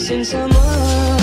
missing someone